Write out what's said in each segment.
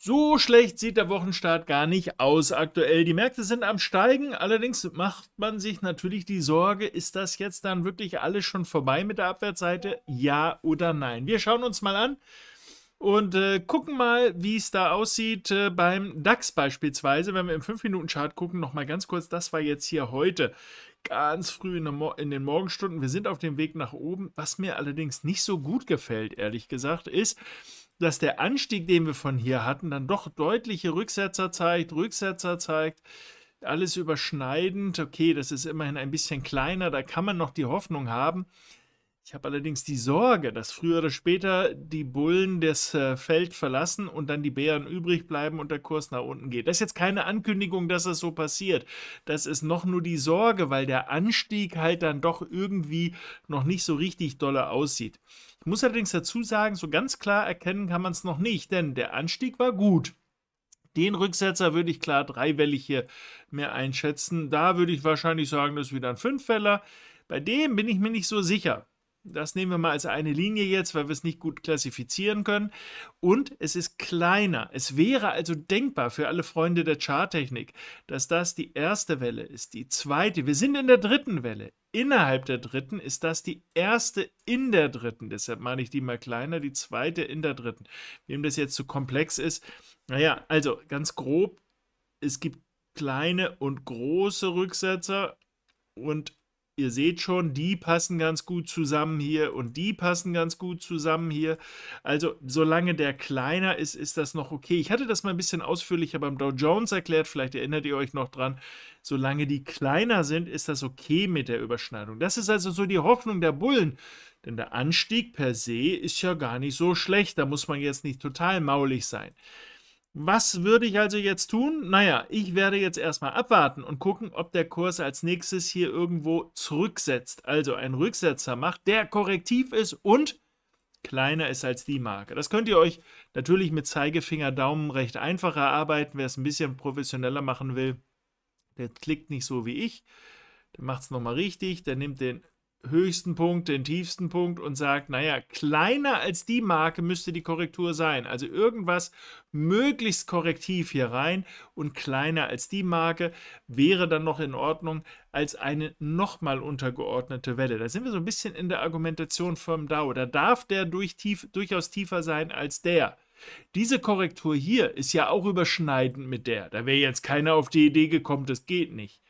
So schlecht sieht der Wochenstart gar nicht aus aktuell. Die Märkte sind am Steigen, allerdings macht man sich natürlich die Sorge, ist das jetzt dann wirklich alles schon vorbei mit der Abwärtsseite? Ja oder nein? Wir schauen uns mal an und äh, gucken mal, wie es da aussieht äh, beim DAX beispielsweise. Wenn wir im 5-Minuten-Chart gucken, nochmal ganz kurz, das war jetzt hier heute ganz früh in, in, den Morgenstunden. Wir sind auf dem Weg nach oben. Was mir allerdings nicht so gut gefällt, ehrlich gesagt, ist, dass der Anstieg, den wir von hier hatten, dann doch deutliche Rücksetzer zeigt, Rücksetzer zeigt, alles überschneidend. Okay, das ist immerhin ein bisschen kleiner, da kann man noch die Hoffnung haben. Ich habe allerdings die Sorge, dass früher oder später die Bullen das äh, Feld verlassen und dann die Bären übrig bleiben und der Kurs nach unten geht. Das ist jetzt keine Ankündigung, dass es so passiert. Das ist noch nur die Sorge, weil der Anstieg halt dann doch irgendwie noch nicht so richtig dolle aussieht. Ich muss allerdings dazu sagen, so ganz klar erkennen kann man es noch nicht, denn der Anstieg war gut. Den Rücksetzer würde ich klar dreiwellig hier mehr einschätzen. Da würde ich wahrscheinlich sagen, das ist wieder ein Fünfweller. Bei dem bin ich mir nicht so sicher. Das nehmen wir mal als eine Linie jetzt, weil wir es nicht gut klassifizieren können. Und es ist kleiner. Es wäre also denkbar für alle Freunde der Charttechnik, dass das die erste Welle ist, die zweite. Wir sind in der dritten Welle. Innerhalb der dritten ist das die erste in der dritten. Deshalb meine ich die mal kleiner, die zweite in der dritten. Wem das jetzt zu komplex ist, naja, also ganz grob, es gibt kleine und große Rücksetzer und ihr seht schon, die passen ganz gut zusammen hier und die passen ganz gut zusammen hier. Also solange der kleiner ist, ist das noch okay. Ich hatte das mal ein bisschen ausführlicher beim Dow Jones erklärt, vielleicht erinnert ihr euch noch dran. Solange die kleiner sind, ist das okay mit der Überschneidung. Das ist also so die Hoffnung der Bullen. Denn der Anstieg per se ist ja gar nicht so schlecht. Da muss man jetzt nicht total maulig sein. Was würde ich also jetzt tun? Naja, ich werde jetzt erstmal abwarten und gucken, ob der Kurs als nächstes hier irgendwo zurücksetzt, also einen Rücksetzer macht, der korrektiv ist und kleiner ist als die Marke. Das könnt ihr euch natürlich mit Zeigefinger, Daumen recht einfach erarbeiten. Wer es ein bisschen professioneller machen will, der klickt nicht so wie ich. Der macht es nochmal richtig, der nimmt den höchsten Punkt, den tiefsten Punkt und sagt, naja, kleiner als die Marke müsste die Korrektur sein. Also irgendwas möglichst korrektiv hier rein und kleiner als die Marke wäre dann noch in Ordnung als eine nochmal untergeordnete Welle. Da sind wir so ein bisschen in der Argumentation vom Dow. Da darf der durch tief, durchaus tiefer sein als der. Diese Korrektur hier ist ja auch überschneidend mit der. Da wäre jetzt keiner auf die Idee gekommen, das geht nicht.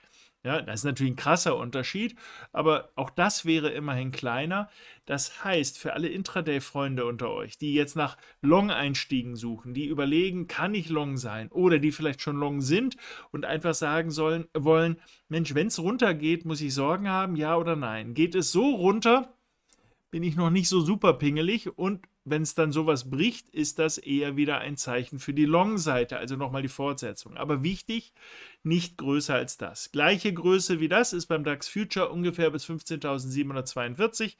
Ja, das ist natürlich ein krasser Unterschied, aber auch das wäre immerhin kleiner. Das heißt, für alle Intraday-Freunde unter euch, die jetzt nach Long-Einstiegen suchen, die überlegen, kann ich Long sein oder die vielleicht schon Long sind und einfach sagen sollen, wollen, Mensch, wenn es runtergeht, muss ich Sorgen haben, ja oder nein? Geht es so runter, bin ich noch nicht so super pingelig und wenn es dann sowas bricht, ist das eher wieder ein Zeichen für die Long-Seite, also nochmal die Fortsetzung. Aber wichtig, nicht größer als das. Gleiche Größe wie das ist beim DAX Future ungefähr bis 15.742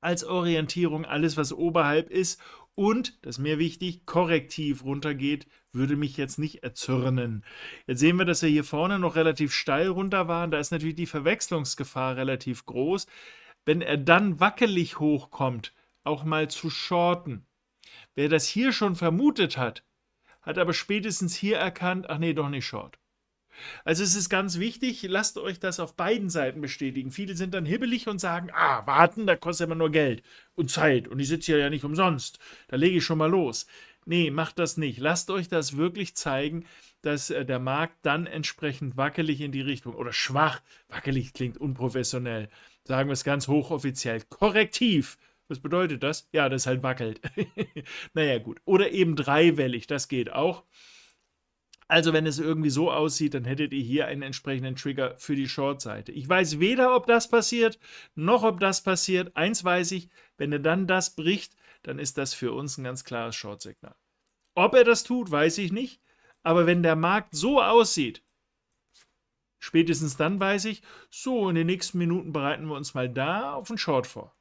als Orientierung. Alles, was oberhalb ist und, das ist mir wichtig, korrektiv runtergeht, würde mich jetzt nicht erzürnen. Jetzt sehen wir, dass wir hier vorne noch relativ steil runter waren. Da ist natürlich die Verwechslungsgefahr relativ groß. Wenn er dann wackelig hochkommt, auch mal zu shorten. Wer das hier schon vermutet hat, hat aber spätestens hier erkannt, ach nee, doch nicht short. Also es ist ganz wichtig, lasst euch das auf beiden Seiten bestätigen. Viele sind dann hibbelig und sagen, ah, warten, da kostet immer nur Geld und Zeit und ich sitze hier ja nicht umsonst. Da lege ich schon mal los. Nee, macht das nicht. Lasst euch das wirklich zeigen, dass äh, der Markt dann entsprechend wackelig in die Richtung oder schwach, wackelig klingt unprofessionell, sagen wir es ganz hochoffiziell, korrektiv was bedeutet das? Ja, das halt wackelt. naja, gut. Oder eben dreiwellig, das geht auch. Also, wenn es irgendwie so aussieht, dann hättet ihr hier einen entsprechenden Trigger für die Short-Seite. Ich weiß weder, ob das passiert, noch ob das passiert. Eins weiß ich, wenn er dann das bricht, dann ist das für uns ein ganz klares Short-Signal. Ob er das tut, weiß ich nicht. Aber wenn der Markt so aussieht, spätestens dann weiß ich, so, in den nächsten Minuten bereiten wir uns mal da auf einen Short vor.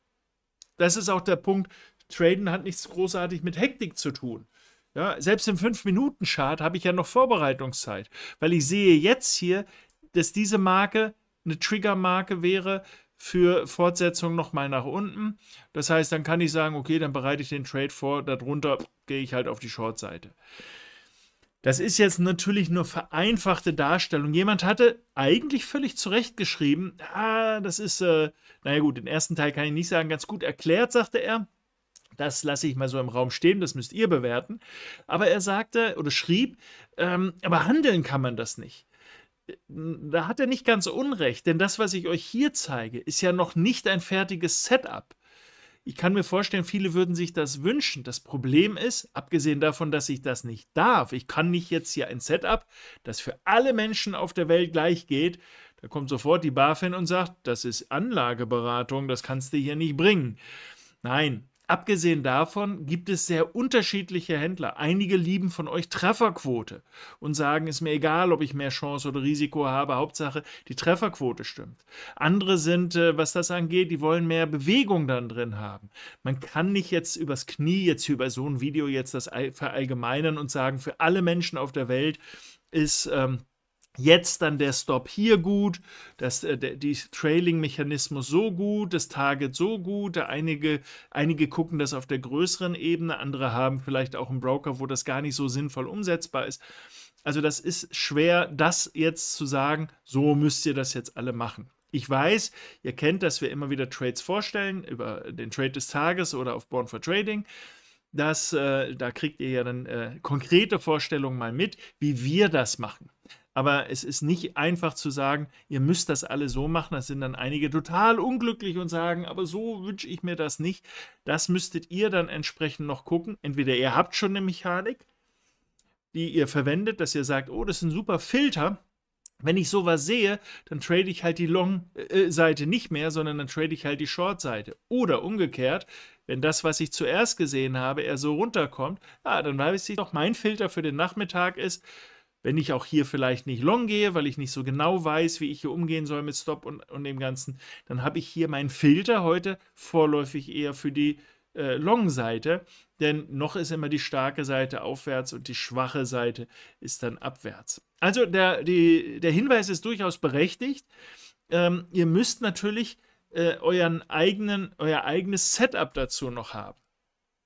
Das ist auch der Punkt, Traden hat nichts großartig mit Hektik zu tun. Ja, selbst im 5-Minuten-Chart habe ich ja noch Vorbereitungszeit, weil ich sehe jetzt hier, dass diese Marke eine Trigger-Marke wäre für Fortsetzung nochmal nach unten. Das heißt, dann kann ich sagen, okay, dann bereite ich den Trade vor, darunter gehe ich halt auf die Short-Seite. Das ist jetzt natürlich nur vereinfachte Darstellung. Jemand hatte eigentlich völlig zurecht geschrieben, ah, das ist, äh, naja gut, den ersten Teil kann ich nicht sagen, ganz gut erklärt, sagte er. Das lasse ich mal so im Raum stehen, das müsst ihr bewerten. Aber er sagte oder schrieb, ähm, aber handeln kann man das nicht. Da hat er nicht ganz unrecht, denn das, was ich euch hier zeige, ist ja noch nicht ein fertiges Setup. Ich kann mir vorstellen, viele würden sich das wünschen. Das Problem ist, abgesehen davon, dass ich das nicht darf, ich kann nicht jetzt hier ein Setup, das für alle Menschen auf der Welt gleich geht. Da kommt sofort die BaFin und sagt, das ist Anlageberatung, das kannst du hier nicht bringen. Nein, Abgesehen davon gibt es sehr unterschiedliche Händler. Einige lieben von euch Trefferquote und sagen, es ist mir egal, ob ich mehr Chance oder Risiko habe, Hauptsache die Trefferquote stimmt. Andere sind, äh, was das angeht, die wollen mehr Bewegung dann drin haben. Man kann nicht jetzt übers Knie, jetzt über so ein Video jetzt das verallgemeinern und sagen, für alle Menschen auf der Welt ist ähm, Jetzt dann der Stop hier gut, das, äh, der, die Trailing-Mechanismus so gut, das Target so gut. Einige, einige gucken das auf der größeren Ebene, andere haben vielleicht auch einen Broker, wo das gar nicht so sinnvoll umsetzbar ist. Also das ist schwer, das jetzt zu sagen, so müsst ihr das jetzt alle machen. Ich weiß, ihr kennt, dass wir immer wieder Trades vorstellen, über den Trade des Tages oder auf Born for Trading. Das, äh, da kriegt ihr ja dann äh, konkrete Vorstellungen mal mit, wie wir das machen. Aber es ist nicht einfach zu sagen, ihr müsst das alle so machen. Das sind dann einige total unglücklich und sagen, aber so wünsche ich mir das nicht. Das müsstet ihr dann entsprechend noch gucken. Entweder ihr habt schon eine Mechanik, die ihr verwendet, dass ihr sagt, oh, das ist ein super Filter. Wenn ich sowas sehe, dann trade ich halt die Long-Seite nicht mehr, sondern dann trade ich halt die Short-Seite. Oder umgekehrt, wenn das, was ich zuerst gesehen habe, eher so runterkommt, ja, dann weiß ich doch, mein Filter für den Nachmittag ist, wenn ich auch hier vielleicht nicht long gehe, weil ich nicht so genau weiß, wie ich hier umgehen soll mit Stop und, und dem Ganzen, dann habe ich hier meinen Filter heute vorläufig eher für die äh, Long-Seite, denn noch ist immer die starke Seite aufwärts und die schwache Seite ist dann abwärts. Also der, die, der Hinweis ist durchaus berechtigt. Ähm, ihr müsst natürlich äh, euren eigenen, euer eigenes Setup dazu noch haben.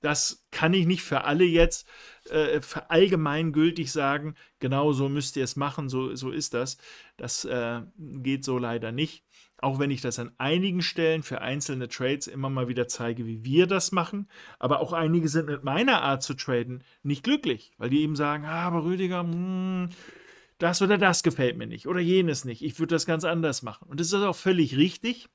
Das kann ich nicht für alle jetzt äh, allgemeingültig sagen, genau so müsst ihr es machen, so, so ist das. Das äh, geht so leider nicht. Auch wenn ich das an einigen Stellen für einzelne Trades immer mal wieder zeige, wie wir das machen. Aber auch einige sind mit meiner Art zu traden nicht glücklich, weil die eben sagen, ah, aber Rüdiger, mh, hm, das oder das gefällt mir nicht oder jenes nicht. Ich würde das ganz anders machen. Und das ist auch völlig richtig.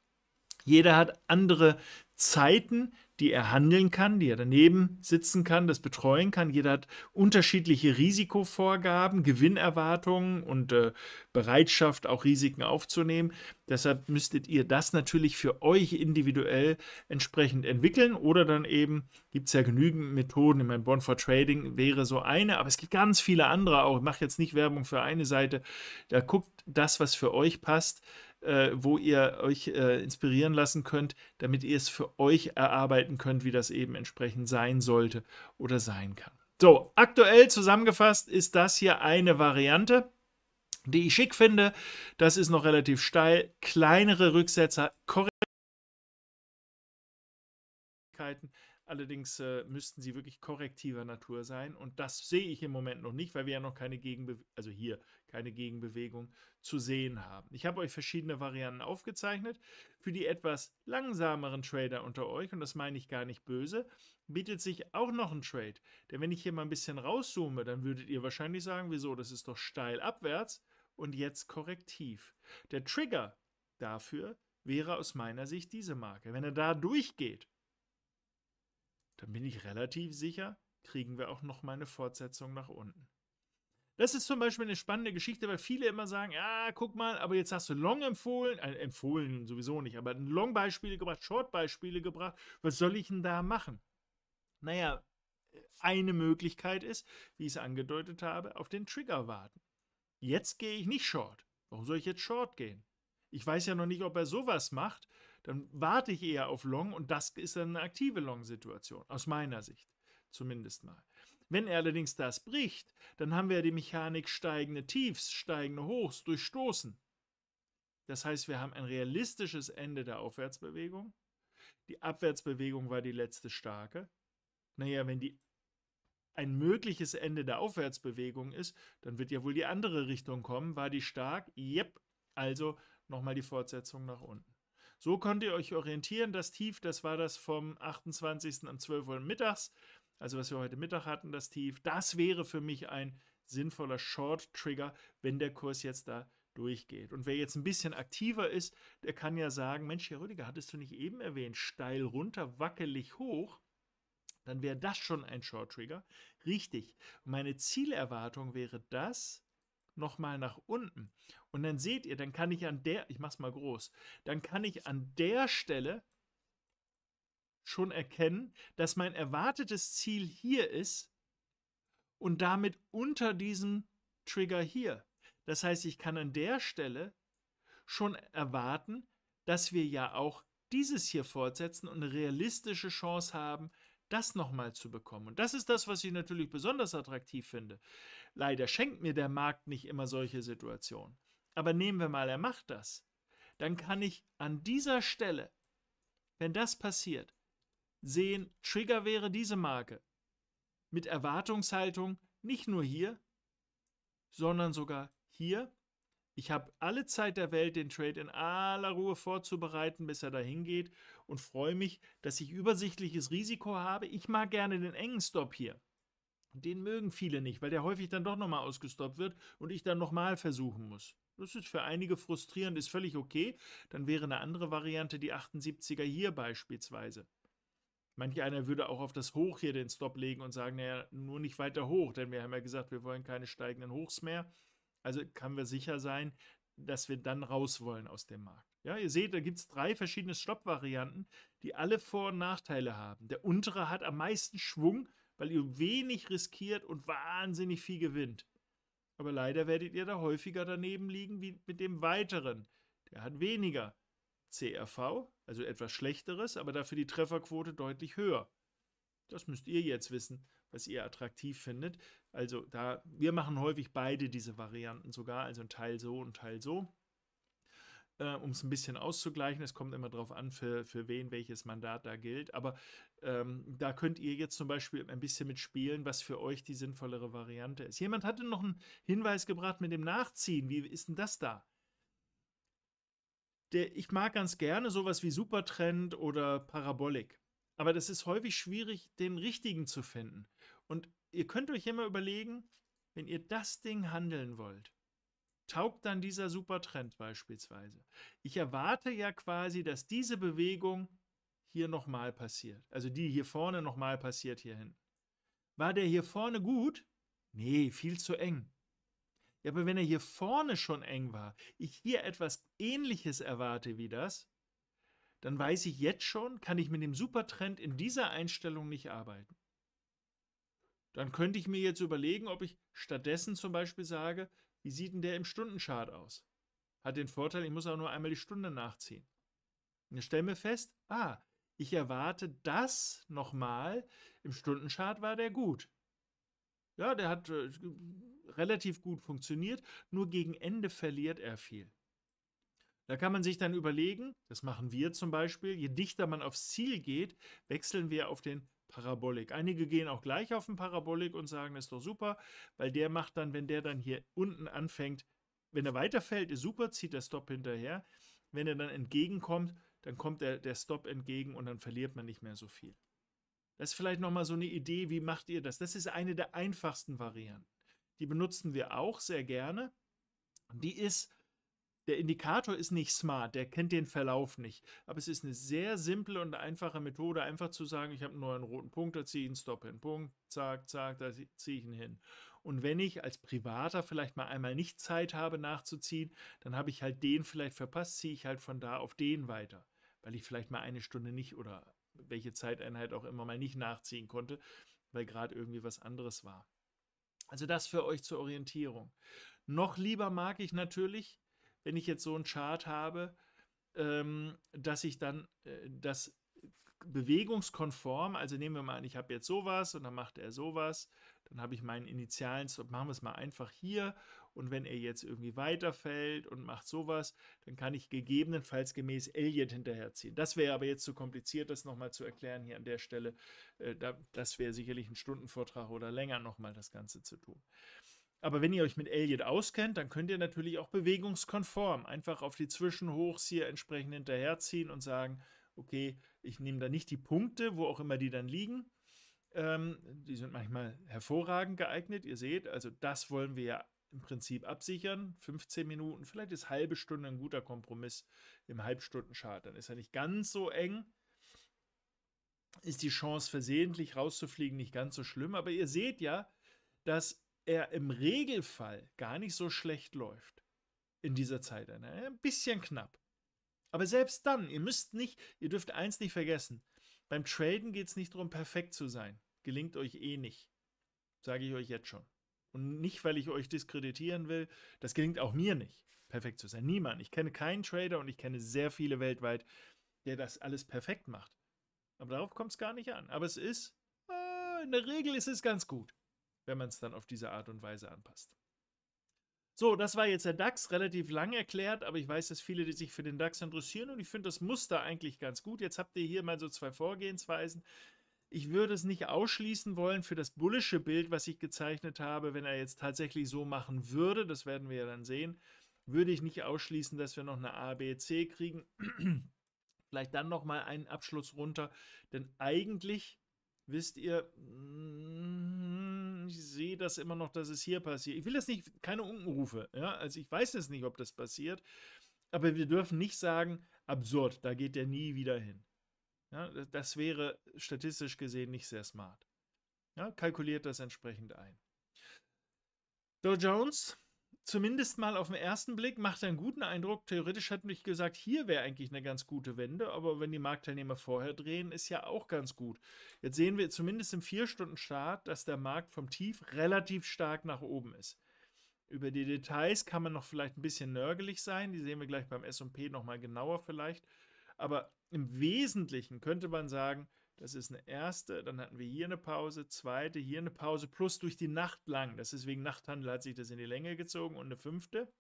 Jeder hat andere Zeiten, die er handeln kann, die er daneben sitzen kann, das betreuen kann. Jeder hat unterschiedliche Risikovorgaben, Gewinnerwartungen und äh, Bereitschaft, auch Risiken aufzunehmen. Deshalb müsstet ihr das natürlich für euch individuell entsprechend entwickeln oder dann eben gibt es ja genügend Methoden. Ich meine, Bond for Trading wäre so eine, aber es gibt ganz viele andere auch. Ich mache jetzt nicht Werbung für eine Seite. Da guckt das, was für euch passt äh, wo ihr euch äh, inspirieren lassen könnt, damit ihr es für euch erarbeiten könnt, wie das eben entsprechend sein sollte oder sein kann. So, aktuell zusammengefasst ist das hier eine Variante, die ich schick finde. Das ist noch relativ steil. Kleinere Rücksetzer, Korrektheiten. Allerdings äh, müssten sie wirklich korrektiver Natur sein. Und das sehe ich im Moment noch nicht, weil wir ja noch keine Gegenbewegung, also hier keine Gegenbewegung zu sehen haben. Ich habe euch verschiedene Varianten aufgezeichnet. Für die etwas langsameren Trader unter euch, und das meine ich gar nicht böse, bietet sich auch noch ein Trade. Denn wenn ich hier mal ein bisschen rauszoome, dann würdet ihr wahrscheinlich sagen, wieso, das ist doch steil abwärts und jetzt korrektiv. Der Trigger dafür wäre aus meiner Sicht diese Marke. Wenn er da durchgeht, dann bin ich relativ sicher, kriegen wir auch noch mal eine Fortsetzung nach unten. Das ist zum Beispiel eine spannende Geschichte, weil viele immer sagen, ja, guck mal, aber jetzt hast du Long empfohlen, äh, empfohlen sowieso nicht, aber Long-Beispiele gebracht, Short-Beispiele gebracht, was soll ich denn da machen? Naja, eine Möglichkeit ist, wie ich es angedeutet habe, auf den Trigger warten. Jetzt gehe ich nicht Short. Warum soll ich jetzt Short gehen? Ich weiß ja noch nicht, ob er sowas macht dann warte ich eher auf Long und das ist dann eine aktive Long-Situation, aus meiner Sicht zumindest mal. Wenn er allerdings das bricht, dann haben wir die Mechanik steigende Tiefs, steigende Hochs durchstoßen. Das heißt, wir haben ein realistisches Ende der Aufwärtsbewegung. Die Abwärtsbewegung war die letzte starke. Naja, wenn die ein mögliches Ende der Aufwärtsbewegung ist, dann wird ja wohl die andere Richtung kommen. War die stark? Yep. Also nochmal die Fortsetzung nach unten. So könnt ihr euch orientieren. Das Tief, das war das vom 28. um 12 Uhr mittags, also was wir heute Mittag hatten, das Tief. Das wäre für mich ein sinnvoller Short-Trigger, wenn der Kurs jetzt da durchgeht. Und wer jetzt ein bisschen aktiver ist, der kann ja sagen, Mensch, Herr Rüdiger, hattest du nicht eben erwähnt, steil runter, wackelig hoch? Dann wäre das schon ein Short-Trigger. Richtig. Meine Zielerwartung wäre das, nochmal nach unten. Und dann seht ihr, dann kann ich an der, ich mache es mal groß, dann kann ich an der Stelle schon erkennen, dass mein erwartetes Ziel hier ist und damit unter diesem Trigger hier. Das heißt, ich kann an der Stelle schon erwarten, dass wir ja auch dieses hier fortsetzen und eine realistische Chance haben, das nochmal zu bekommen. Und das ist das, was ich natürlich besonders attraktiv finde. Leider schenkt mir der Markt nicht immer solche Situationen. Aber nehmen wir mal, er macht das. Dann kann ich an dieser Stelle, wenn das passiert, sehen, Trigger wäre diese Marke. Mit Erwartungshaltung nicht nur hier, sondern sogar hier ich habe alle Zeit der Welt, den Trade in aller Ruhe vorzubereiten, bis er dahin geht und freue mich, dass ich übersichtliches Risiko habe. Ich mag gerne den engen Stop hier. Den mögen viele nicht, weil der häufig dann doch nochmal ausgestoppt wird und ich dann nochmal versuchen muss. Das ist für einige frustrierend, ist völlig okay. Dann wäre eine andere Variante die 78er hier beispielsweise. Manch einer würde auch auf das Hoch hier den Stop legen und sagen, naja, nur nicht weiter hoch, denn wir haben ja gesagt, wir wollen keine steigenden Hochs mehr. Also können wir sicher sein, dass wir dann raus wollen aus dem Markt. Ja, ihr seht, da gibt es drei verschiedene Stopp-Varianten, die alle Vor- und Nachteile haben. Der untere hat am meisten Schwung, weil ihr wenig riskiert und wahnsinnig viel gewinnt. Aber leider werdet ihr da häufiger daneben liegen wie mit dem weiteren. Der hat weniger CRV, also etwas schlechteres, aber dafür die Trefferquote deutlich höher. Das müsst ihr jetzt wissen, was ihr attraktiv findet. Also da, wir machen häufig beide diese Varianten sogar, also ein Teil so und Teil so, äh, um es ein bisschen auszugleichen. Es kommt immer darauf an, für, für wen welches Mandat da gilt. Aber ähm, da könnt ihr jetzt zum Beispiel ein bisschen mitspielen, was für euch die sinnvollere Variante ist. Jemand hatte noch einen Hinweis gebracht mit dem Nachziehen. Wie ist denn das da? Der, ich mag ganz gerne sowas wie Supertrend oder Parabolik. Aber das ist häufig schwierig, den richtigen zu finden. Und ihr könnt euch immer überlegen, wenn ihr das Ding handeln wollt, taugt dann dieser Supertrend beispielsweise. Ich erwarte ja quasi, dass diese Bewegung hier nochmal passiert. Also die hier vorne nochmal passiert hier hinten. War der hier vorne gut? Nee, viel zu eng. Ja, aber wenn er hier vorne schon eng war, ich hier etwas ähnliches erwarte wie das, dann weiß ich jetzt schon, kann ich mit dem Supertrend in dieser Einstellung nicht arbeiten. Dann könnte ich mir jetzt überlegen, ob ich stattdessen zum Beispiel sage, wie sieht denn der im Stundenchart aus? Hat den Vorteil, ich muss auch nur einmal die Stunde nachziehen. Und ich stelle mir fest, ah, ich erwarte das nochmal. Im Stundenchart war der gut. Ja, der hat äh, relativ gut funktioniert, nur gegen Ende verliert er viel. Da kann man sich dann überlegen, das machen wir zum Beispiel, je dichter man aufs Ziel geht, wechseln wir auf den Parabolik. Einige gehen auch gleich auf den Parabolik und sagen, das ist doch super, weil der macht dann, wenn der dann hier unten anfängt, wenn er weiterfällt, ist super, zieht der Stop hinterher. Wenn er dann entgegenkommt, dann kommt der, der Stop entgegen und dann verliert man nicht mehr so viel. Das ist vielleicht nochmal so eine Idee, wie macht ihr das? Das ist eine der einfachsten Varianten. Die benutzen wir auch sehr gerne. Die ist, der Indikator ist nicht smart, der kennt den Verlauf nicht. Aber es ist eine sehr simple und einfache Methode, einfach zu sagen, ich habe einen neuen roten Punkt, da ziehe ich einen Stop hin, Punkt, zack, zack, da ziehe ich ihn hin. Und wenn ich als Privater vielleicht mal einmal nicht Zeit habe nachzuziehen, dann habe ich halt den vielleicht verpasst, ziehe ich halt von da auf den weiter, weil ich vielleicht mal eine Stunde nicht oder welche Zeiteinheit auch immer mal nicht nachziehen konnte, weil gerade irgendwie was anderes war. Also das für euch zur Orientierung. Noch lieber mag ich natürlich wenn ich jetzt so einen Chart habe, ähm, dass ich dann äh, das bewegungskonform. Also nehmen wir mal an, ich habe jetzt sowas und dann macht er sowas. Dann habe ich meinen initialen. Machen wir es mal einfach hier. Und wenn er jetzt irgendwie weiterfällt und macht sowas, dann kann ich gegebenenfalls gemäß Elliot hinterherziehen. Das wäre aber jetzt zu kompliziert, das nochmal zu erklären hier an der Stelle. Äh, das wäre sicherlich ein Stundenvortrag oder länger nochmal das Ganze zu tun. Aber wenn ihr euch mit Elliot auskennt, dann könnt ihr natürlich auch bewegungskonform einfach auf die Zwischenhochs hier entsprechend hinterherziehen und sagen, okay, ich nehme da nicht die Punkte, wo auch immer die dann liegen. Ähm, die sind manchmal hervorragend geeignet. Ihr seht, also das wollen wir ja im Prinzip absichern. 15 Minuten, vielleicht ist halbe Stunde ein guter Kompromiss im Halbstundenchart. Dann ist er nicht ganz so eng. Ist die Chance, versehentlich rauszufliegen, nicht ganz so schlimm. Aber ihr seht ja, dass er im Regelfall gar nicht so schlecht läuft in dieser Zeit. Ein bisschen knapp. Aber selbst dann, ihr müsst nicht, ihr dürft eins nicht vergessen. Beim Traden geht es nicht darum, perfekt zu sein. Gelingt euch eh nicht. Sage ich euch jetzt schon. Und nicht, weil ich euch diskreditieren will. Das gelingt auch mir nicht, perfekt zu sein. Niemand. Ich kenne keinen Trader und ich kenne sehr viele weltweit, der das alles perfekt macht. Aber darauf kommt es gar nicht an. Aber es ist, äh, in der Regel ist es ganz gut wenn man es dann auf diese Art und Weise anpasst. So, das war jetzt der DAX, relativ lang erklärt, aber ich weiß, dass viele die sich für den DAX interessieren und ich finde das Muster eigentlich ganz gut. Jetzt habt ihr hier mal so zwei Vorgehensweisen. Ich würde es nicht ausschließen wollen für das bullische Bild, was ich gezeichnet habe, wenn er jetzt tatsächlich so machen würde, das werden wir ja dann sehen, würde ich nicht ausschließen, dass wir noch eine A, B, C kriegen. Vielleicht dann noch mal einen Abschluss runter, denn eigentlich wisst ihr, mm, ich sehe das immer noch, dass es hier passiert. Ich will das nicht, keine Unkenrufe, ja, also ich weiß jetzt nicht, ob das passiert, aber wir dürfen nicht sagen, absurd, da geht der nie wieder hin. Ja, das wäre statistisch gesehen nicht sehr smart. Ja, kalkuliert das entsprechend ein. Dow Jones zumindest mal auf den ersten Blick macht einen guten Eindruck. Theoretisch hätte ich gesagt, hier wäre eigentlich eine ganz gute Wende, aber wenn die Marktteilnehmer vorher drehen, ist ja auch ganz gut. Jetzt sehen wir zumindest im 4-Stunden-Start, dass der Markt vom Tief relativ stark nach oben ist. Über die Details kann man noch vielleicht ein bisschen nörgelig sein, die sehen wir gleich beim S&P nochmal genauer vielleicht, aber im Wesentlichen könnte man sagen, das ist eine erste, dann hatten wir hier eine Pause, zweite, hier eine Pause, plus durch die Nacht lang. Das ist wegen Nachthandel hat sich das in die Länge gezogen und eine fünfte.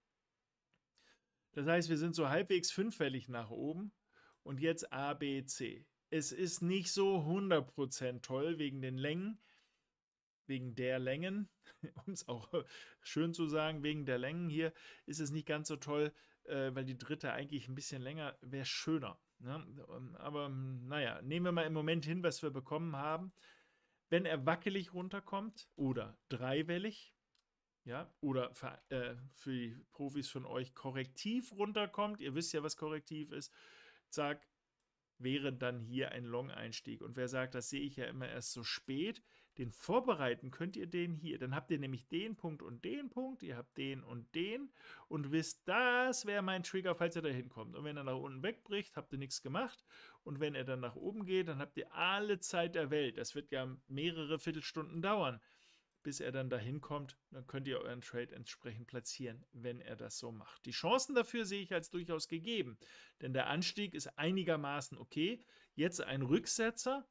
Das heißt, wir sind so halbwegs fünffällig nach oben und jetzt A, B, C. Es ist nicht so 100% toll wegen den Längen, wegen der Längen, um es auch schön zu sagen, wegen der Längen hier ist es nicht ganz so toll, äh, weil die dritte eigentlich ein bisschen länger wäre schöner. Ne? Aber naja, nehmen wir mal im Moment hin, was wir bekommen haben. Wenn er wackelig runterkommt oder dreiwellig, ja, oder für, äh, für die Profis von euch korrektiv runterkommt, ihr wisst ja, was korrektiv ist, zack, wäre dann hier ein Long-Einstieg. Und wer sagt, das sehe ich ja immer erst so spät, den vorbereiten könnt ihr den hier. Dann habt ihr nämlich den Punkt und den Punkt, ihr habt den und den und wisst, das wäre mein Trigger, falls er da hinkommt. Und wenn er nach unten wegbricht, habt ihr nichts gemacht. Und wenn er dann nach oben geht, dann habt ihr alle Zeit der Welt. Das wird ja mehrere Viertelstunden dauern, bis er dann dahin kommt. Dann könnt ihr euren Trade entsprechend platzieren, wenn er das so macht. Die Chancen dafür sehe ich als durchaus gegeben, denn der Anstieg ist einigermaßen okay. Jetzt ein Rücksetzer,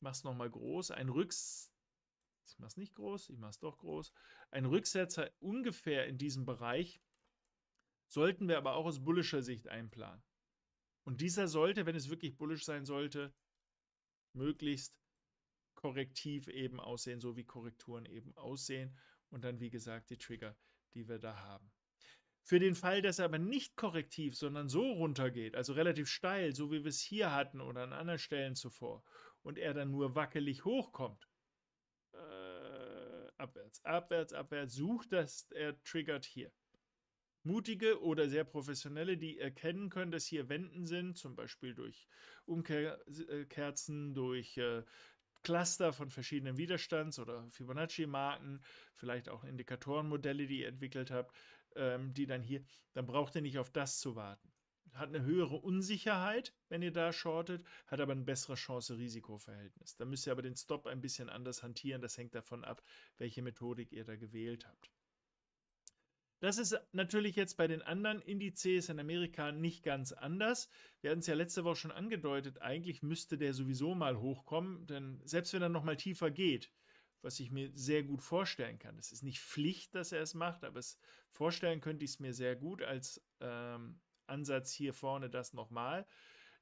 ich mache es nochmal groß, ein Rücks... Ich mache es nicht groß, ich mache es doch groß. Ein Rücksetzer ungefähr in diesem Bereich sollten wir aber auch aus bullischer Sicht einplanen. Und dieser sollte, wenn es wirklich bullisch sein sollte, möglichst korrektiv eben aussehen, so wie Korrekturen eben aussehen. Und dann, wie gesagt, die Trigger, die wir da haben. Für den Fall, dass er aber nicht korrektiv, sondern so runtergeht, also relativ steil, so wie wir es hier hatten oder an anderen Stellen zuvor, und er dann nur wackelig hochkommt, äh, abwärts, abwärts, abwärts, sucht, dass er triggert hier. Mutige oder sehr professionelle, die erkennen können, dass hier Wänden sind, zum Beispiel durch Umkehrkerzen, durch äh, Cluster von verschiedenen Widerstands- oder Fibonacci-Marken, vielleicht auch Indikatorenmodelle, die ihr entwickelt habt, ähm, die dann hier, dann braucht ihr nicht auf das zu warten hat eine höhere Unsicherheit, wenn ihr da shortet, hat aber ein besseres Chance-Risiko-Verhältnis. Da müsst ihr aber den Stop ein bisschen anders hantieren. Das hängt davon ab, welche Methodik ihr da gewählt habt. Das ist natürlich jetzt bei den anderen Indizes in Amerika nicht ganz anders. Wir hatten es ja letzte Woche schon angedeutet, eigentlich müsste der sowieso mal hochkommen, denn selbst wenn er noch mal tiefer geht, was ich mir sehr gut vorstellen kann, es ist nicht Pflicht, dass er es macht, aber es vorstellen könnte ich es mir sehr gut als ähm, Ansatz hier vorne das nochmal.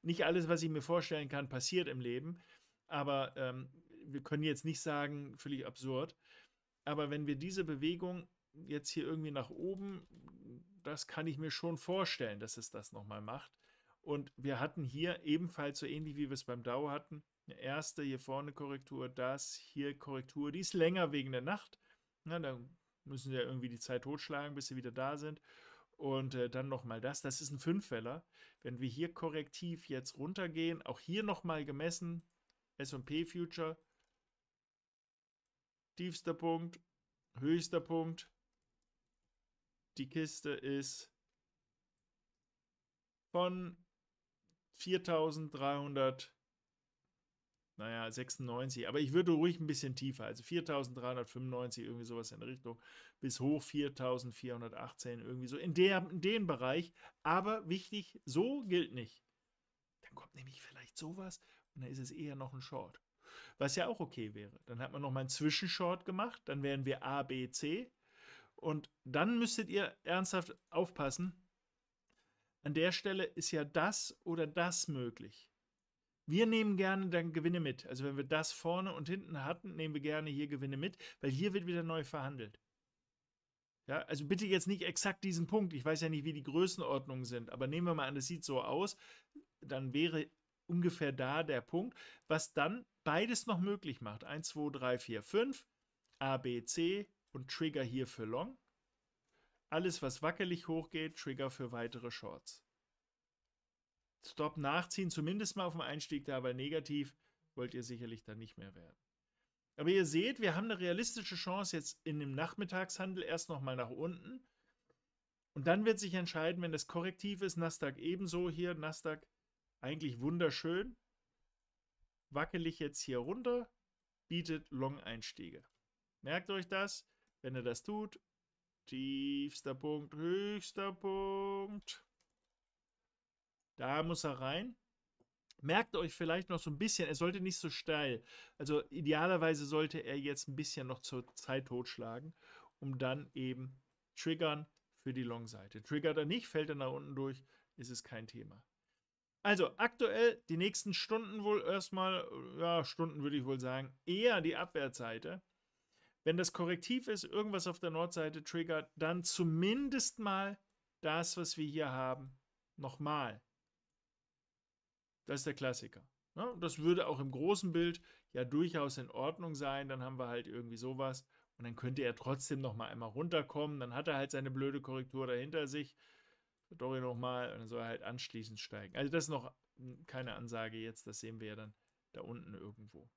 Nicht alles, was ich mir vorstellen kann, passiert im Leben, aber ähm, wir können jetzt nicht sagen, völlig absurd. Aber wenn wir diese Bewegung jetzt hier irgendwie nach oben, das kann ich mir schon vorstellen, dass es das nochmal macht. Und wir hatten hier ebenfalls so ähnlich wie wir es beim Dow hatten, eine erste hier vorne Korrektur, das hier Korrektur, die ist länger wegen der Nacht. Na, da müssen sie ja irgendwie die Zeit totschlagen, bis sie wieder da sind. Und äh, dann nochmal das, das ist ein Fünffeller. Wenn wir hier korrektiv jetzt runtergehen, auch hier nochmal gemessen, S&P Future, tiefster Punkt, höchster Punkt, die Kiste ist von 4300, naja, 96, aber ich würde ruhig ein bisschen tiefer, also 4395, irgendwie sowas in Richtung, bis hoch 4418, irgendwie so in, der, in den Bereich. Aber wichtig, so gilt nicht. Dann kommt nämlich vielleicht sowas und dann ist es eher noch ein Short. Was ja auch okay wäre. Dann hat man noch mal einen Zwischenshort gemacht, dann wären wir A, B, C. Und dann müsstet ihr ernsthaft aufpassen. An der Stelle ist ja das oder das möglich. Wir nehmen gerne dann Gewinne mit. Also wenn wir das vorne und hinten hatten, nehmen wir gerne hier Gewinne mit, weil hier wird wieder neu verhandelt. Ja, also bitte jetzt nicht exakt diesen Punkt. Ich weiß ja nicht, wie die Größenordnungen sind, aber nehmen wir mal an, das sieht so aus, dann wäre ungefähr da der Punkt, was dann beides noch möglich macht. 1, 2, 3, 4, 5, A, B, C, und Trigger hier für Long. Alles, was wackelig hochgeht, Trigger für weitere Shorts. Stop nachziehen, zumindest mal auf dem Einstieg da, weil negativ wollt ihr sicherlich dann nicht mehr werden. Aber ihr seht, wir haben eine realistische Chance jetzt in dem Nachmittagshandel erst nochmal nach unten. Und dann wird sich entscheiden, wenn das korrektiv ist, Nasdaq ebenso hier, Nasdaq eigentlich wunderschön, wackelig jetzt hier runter, bietet Long-Einstiege. Merkt euch das. Wenn er das tut, tiefster Punkt, höchster Punkt. Da muss er rein. Merkt euch vielleicht noch so ein bisschen, er sollte nicht so steil. Also idealerweise sollte er jetzt ein bisschen noch zur Zeit totschlagen, um dann eben triggern für die Long-Seite. Triggert er nicht, fällt er nach unten durch, ist es kein Thema. Also aktuell die nächsten Stunden wohl erstmal, ja, Stunden würde ich wohl sagen, eher die Abwärtsseite. Wenn das Korrektiv ist, irgendwas auf der Nordseite triggert, dann zumindest mal das, was wir hier haben, nochmal. Das ist der Klassiker. Ja, das würde auch im großen Bild ja durchaus in Ordnung sein. Dann haben wir halt irgendwie sowas. Und dann könnte er trotzdem nochmal einmal runterkommen. Dann hat er halt seine blöde Korrektur dahinter sich. Dori nochmal. Und dann soll er halt anschließend steigen. Also das ist noch keine Ansage jetzt. Das sehen wir ja dann da unten irgendwo.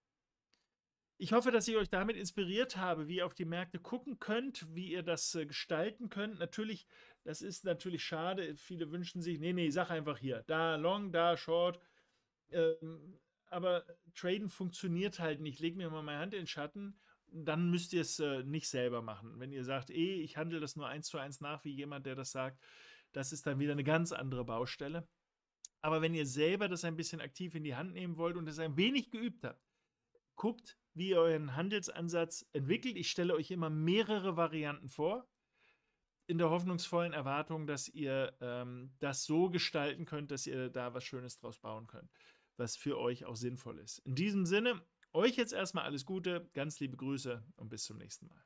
Ich hoffe, dass ich euch damit inspiriert habe, wie ihr auf die Märkte gucken könnt, wie ihr das äh, gestalten könnt. Natürlich, das ist natürlich schade. Viele wünschen sich, nee, nee, sag einfach hier, da long, da short. Ähm, aber Traden funktioniert halt nicht. Leg mir mal meine Hand in den Schatten, dann müsst ihr es äh, nicht selber machen. Wenn ihr sagt, eh, ich handle das nur eins zu eins nach, wie jemand, der das sagt, das ist dann wieder eine ganz andere Baustelle. Aber wenn ihr selber das ein bisschen aktiv in die Hand nehmen wollt und es ein wenig geübt habt, guckt, wie ihr euren Handelsansatz entwickelt. Ich stelle euch immer mehrere Varianten vor, in der hoffnungsvollen Erwartung, dass ihr ähm, das so gestalten könnt, dass ihr da was Schönes draus bauen könnt, was für euch auch sinnvoll ist. In diesem Sinne, euch jetzt erstmal alles Gute, ganz liebe Grüße und bis zum nächsten Mal.